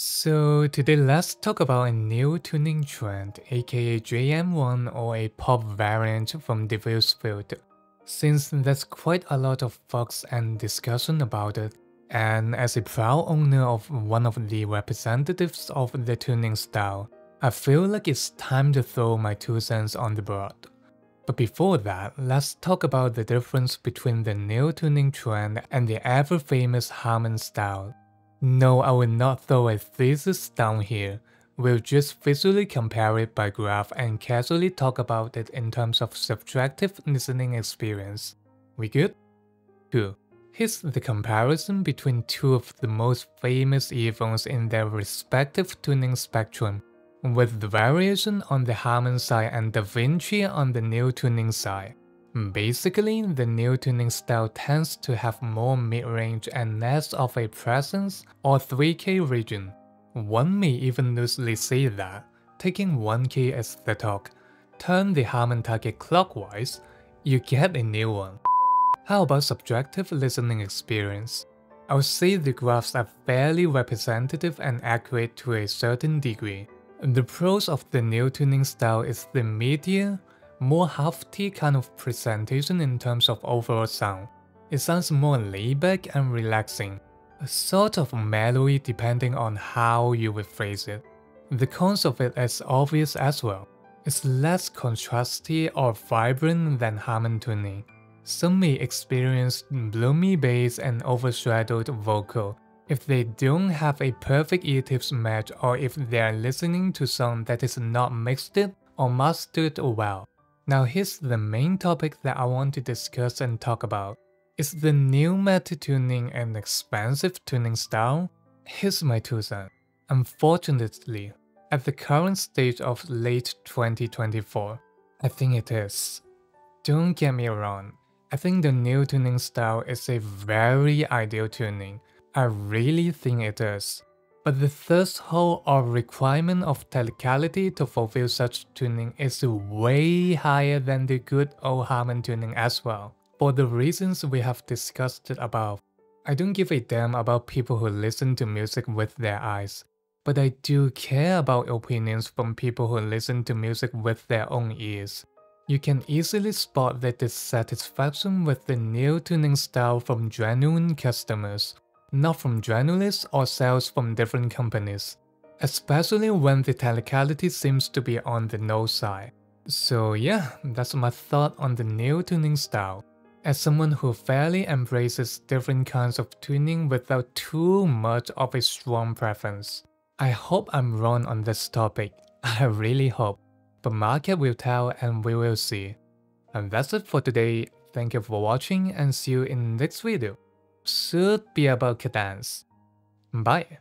So today let's talk about a new tuning trend aka JM1 or a pop variant from diffuse field. Since there's quite a lot of fuss and discussion about it, and as a proud owner of one of the representatives of the tuning style, I feel like it's time to throw my two cents on the board. But before that, let's talk about the difference between the new tuning trend and the ever famous Harman style. No, I will not throw a thesis down here. We'll just visually compare it by graph and casually talk about it in terms of subjective listening experience. We good? Cool. Here's the comparison between two of the most famous earphones in their respective tuning spectrum, with the variation on the Harman side and Da Vinci on the new tuning side. Basically, the new tuning style tends to have more mid-range and less of a presence or 3K region. One may even loosely say that, taking 1K as the talk, turn the Harman target clockwise, you get a new one. How about subjective listening experience? I would say the graphs are fairly representative and accurate to a certain degree. The pros of the new tuning style is the meteor, more hefty kind of presentation in terms of overall sound. It sounds more laid back and relaxing, a sort of mellowy depending on how you would phrase it. The cons of it is obvious as well. It's less contrasty or vibrant than Harman tuning. Some may experience bloomy bass and overshadowed vocal, if they don't have a perfect ear tips match or if they are listening to sound that is not mixed or mastered well. Now here's the main topic that I want to discuss and talk about. Is the new meta tuning an expensive tuning style? Here's my two cents. Unfortunately, at the current stage of late 2024, I think it is. Don't get me wrong, I think the new tuning style is a very ideal tuning I really think it is. But the threshold or requirement of technicality to fulfill such tuning is way higher than the good old Harman tuning as well. For the reasons we have discussed above, I don't give a damn about people who listen to music with their eyes, but I do care about opinions from people who listen to music with their own ears. You can easily spot the dissatisfaction with the new tuning style from genuine customers not from journalists or sales from different companies, especially when the technicality seems to be on the no side. So yeah, that's my thought on the new tuning style. As someone who fairly embraces different kinds of tuning without too much of a strong preference. I hope I'm wrong on this topic, I really hope, but market will tell and we will see. And that's it for today, thank you for watching and see you in next video should be about Cadenza. Bye.